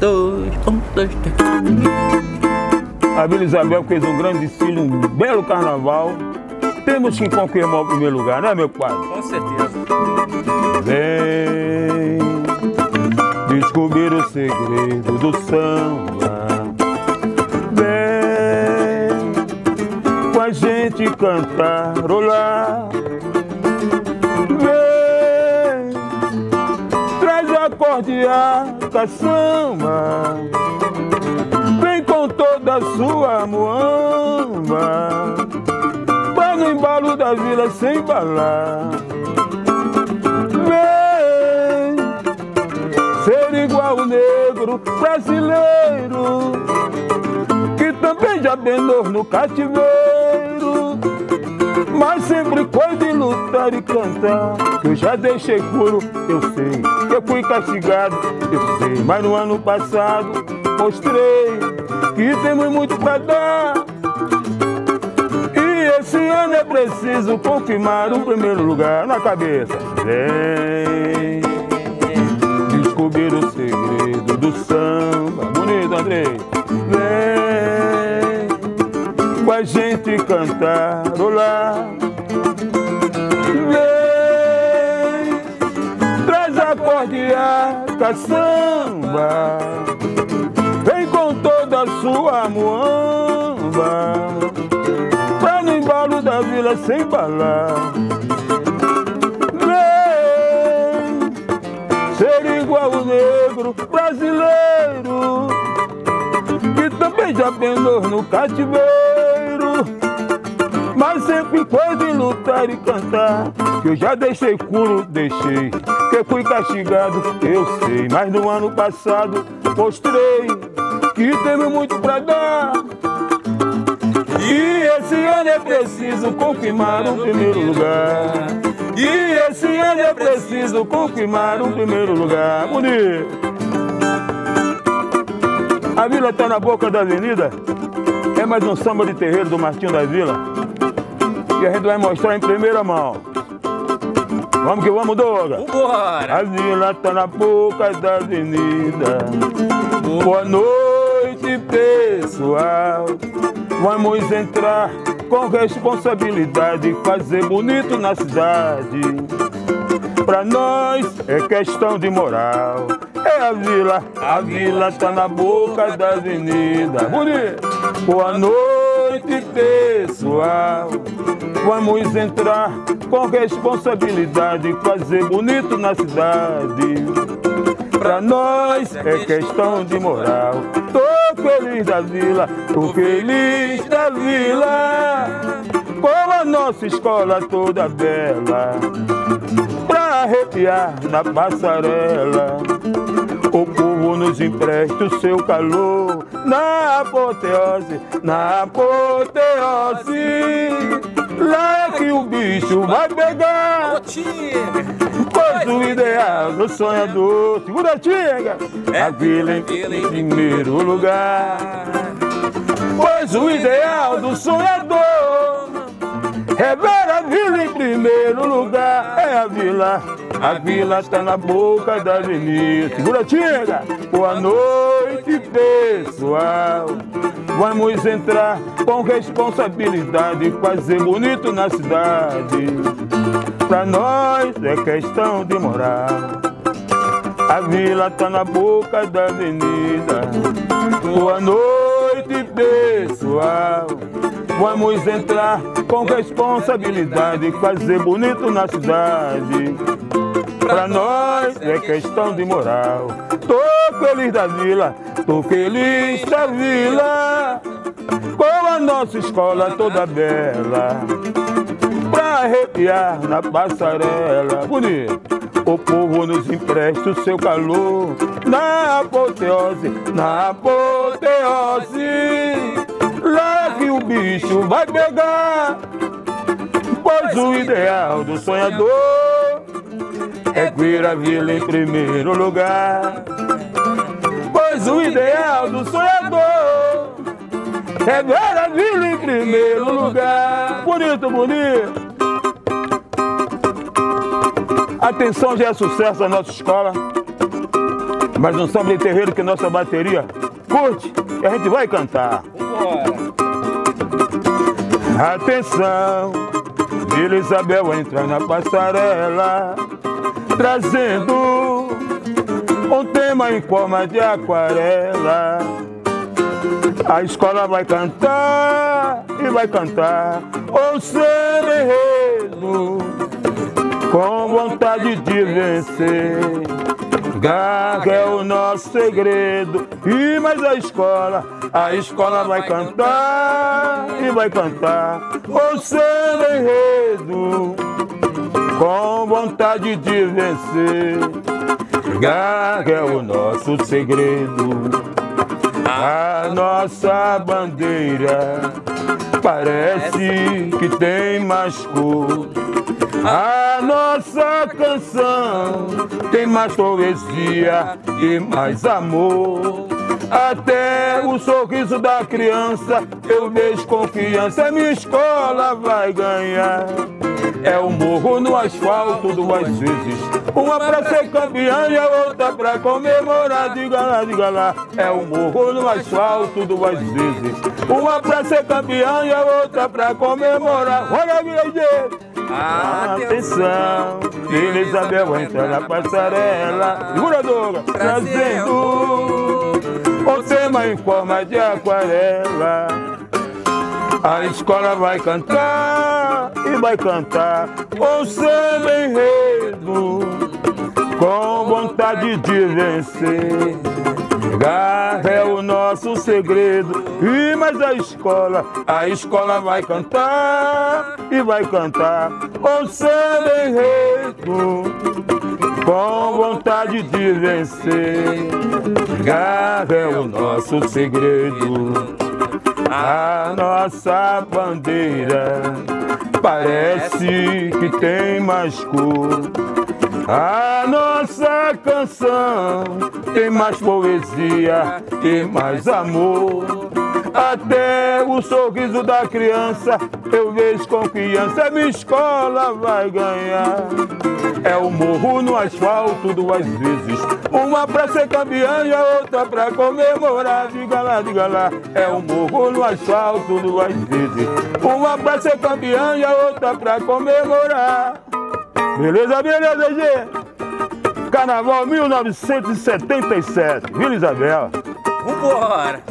dois, um, dois, três. A Vila Isabel fez um grande desfile, um belo carnaval. Temos que confirmar o primeiro lugar, né, meu pai? Com certeza. Vem descobrir o segredo do samba. Vem com a gente cantarolar. Traz acorde e a caçamba. Vem com toda a sua muamba. Vai no embalo da vila sem embalar. Vem ser igual o negro brasileiro que também já penou no cativeiro, mas sempre foi de lutar e cantar. Que eu já deixei puro, eu sei que eu fui castigado, eu sei, mas no ano passado mostrei que temos muito pra dar. E esse ano é preciso confirmar o primeiro lugar na cabeça. Vem descobrir o segredo do samba. Bonito, Andrei. Vem com a gente cantarolar. Vem, traz e a caçamba. Vem com toda a sua muamba. Pra no embalo da vila sem balar. Vem ser igual o negro brasileiro que também já penou no cativeiro, mas sempre foi de lutar e cantar. Que eu já deixei puro, deixei, que fui castigado, eu sei, mas no ano passado mostrei que temos muito pra dar. E esse ano é preciso confirmar o primeiro lugar. E esse ano é preciso confirmar o primeiro lugar. Bonito. A vila está na boca da avenida. É mais um samba de terreiro do Martinho da Vila. E a gente vai mostrar em primeira mão. Vamos que vamos, Doga. Vambora! A vila tá na boca da avenida. Boa noite, pessoal. Vamos entrar com responsabilidade, fazer bonito na cidade. Pra nós é questão de moral. É a vila, a vila tá na boca da avenida. Bonito. Boa noite, pessoal. Vamos entrar com responsabilidade, fazer bonito na cidade. Pra nós é questão de moral. Tô feliz da vila, tô feliz da vila. Com a nossa escola toda bela. Pra arrepiar na passarela. O povo nos empresta o seu calor na apoteose, na apoteose. Lá que o bicho vai pegar. Pois o ideal do sonhador, segura a tinga, a vila em primeiro lugar. Pois o ideal do sonhador é ver a vila em primeiro lugar. É a vila, a vila está na boca da avenida. Segura a tinga, boa noite, pessoal. Vamos entrar com responsabilidade, fazer bonito na cidade. Pra nós é questão de moral. A vila tá na boca da avenida. Boa noite, pessoal. Vamos entrar com responsabilidade, fazer bonito na cidade. Pra nós é questão de moral. Tô feliz da vila, tô feliz da vila. Com a nossa escola toda bela pra arrepiar na passarela. Bonito. O povo nos empresta o seu calor na apoteose, na apoteose. Bicho vai pegar. Pois o ideal do sonhador é ver a vila em primeiro lugar. Pois o ideal do sonhador é ver a vila em primeiro lugar. Bonito, bonito. Atenção, já é sucesso da nossa escola. Mais um samba de terreiro que nossa bateria curte e a gente vai cantar. Vambora. Atenção, Vila Isabel entra na passarela, trazendo um tema em forma de aquarela. A escola vai cantar e vai cantar o enredo com vontade de vencer. Garra é o nosso segredo. E mais a escola, a escola vai cantar e vai cantar o samba enredo com vontade de vencer. Garra é o nosso segredo. A nossa bandeira parece que tem mais cor. A nossa canção tem mais poesia e mais amor. Até o sorriso da criança eu vejo confiança. Minha escola vai ganhar. É o morro no asfalto duas vezes. Uma pra ser campeã e a outra pra comemorar. Diga lá, diga lá. É o morro no asfalto duas vezes. Uma pra ser campeã e a outra pra comemorar. Olha, viajeiro. Atenção, Vila Isabel entra na passarela. Seguradora, trazendo o tema em forma de aquarela. A escola vai cantar e vai cantar o samba enredo com vontade de vencer. Garra é o nosso segredo e mais a escola, a escola vai cantar e vai cantar o samba enredo com vontade de vencer. Garra é o nosso segredo. A nossa bandeira parece que tem mais cor. A nossa canção tem mais poesia e mais amor. Até o sorriso da criança eu vejo confiança. Minha escola vai ganhar. É o morro no asfalto duas vezes. Uma pra ser campeã e a outra pra comemorar. Diga lá, diga lá. É o morro no asfalto duas vezes. Uma pra ser campeã e a outra pra comemorar. Beleza, beleza, gente? Carnaval 1977, Vila Isabel. Vambora.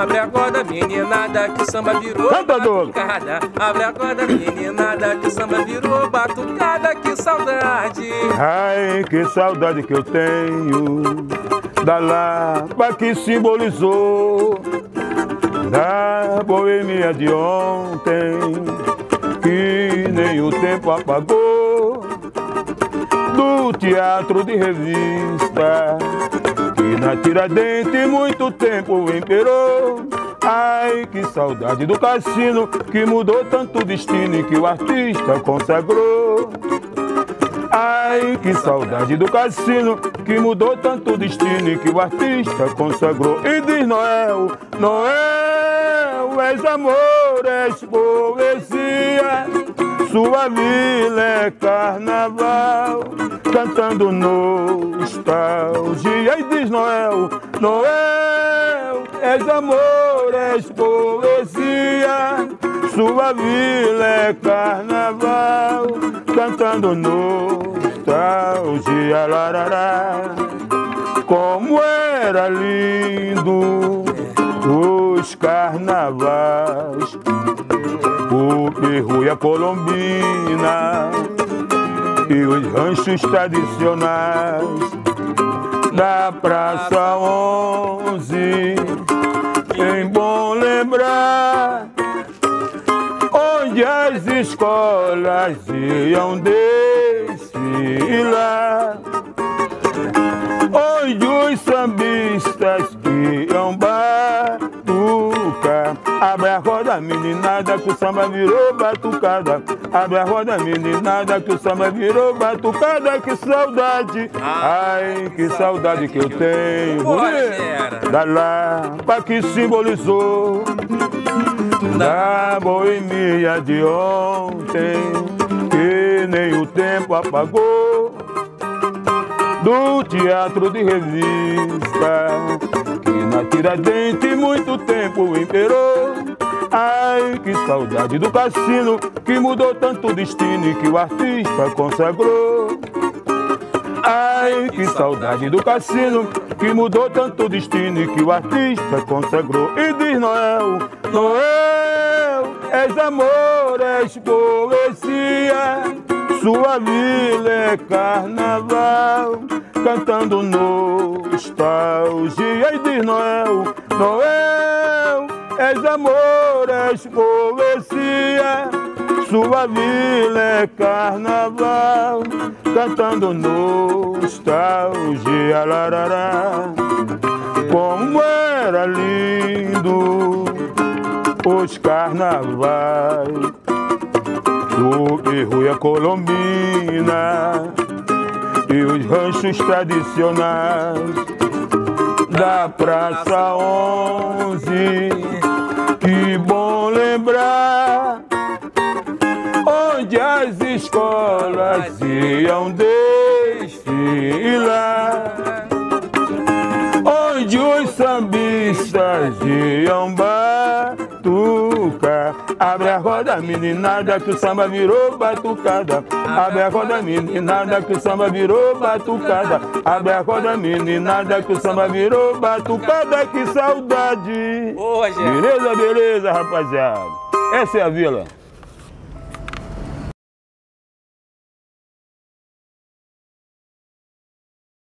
Abre a corda, meninada, que o samba virou batucada. Abre a corda, meninada, que o samba virou batucada. Que saudade. Ai, que saudade que eu tenho da lapa que simbolizou da boemia de ontem, que nem o tempo apagou, do teatro de revista, na Tiradentes muito tempo imperou. Ai, que saudade do cassino, que mudou tanto o destino e que o artista consagrou. Ai, que saudade do cassino que mudou tanto o destino e que o artista consagrou. E diz Noel, Noel, és amor, és poesia, sua vila é carnaval, cantando nostalgia. E diz Noel, Noel, és amor, és poesia, sua vila é carnaval, cantando nostalgia, larará. Como era lindo os carnavais, o e a Colombina e os ranchos tradicionais da Praça 11. Em bom lembrar onde as escolas iam desfilar, onde os sambistas iam batucar. Abre a roda, meninada, que o samba virou batucada. Abre a roda, meninada, que o samba virou batucada. Que saudade, ai, que saudade que eu tenho. Gera. Da lapa que simbolizou da boemia de ontem, que nem o tempo apagou. Do teatro de revista, que na Tiradentes muito tempo imperou. Ai, que saudade do cassino, que mudou tanto o destino e que o artista consagrou. Ai, que saudade do cassino, que mudou tanto o destino e que o artista consagrou. E diz Noel, Noel, és amor, és poesia, sua vila é carnaval, cantando nostalgia. E diz Noel, Noel, és amor, és poesia, sua vila é carnaval, cantando nostalgia, larará. Como era lindo os carnavais Perru e a Colombina e os ranchos tradicionais da Praça 11. Que bom lembrar onde as escolas iam desfilar, Abre a roda, meninada, que o samba virou batucada. Abre a roda, meninada, que o samba virou batucada. Abre a roda, meninada, que o samba virou batucada. Que saudade! Ô, Rogério. Beleza, beleza, rapaziada. Essa é a vila.